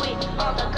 with all the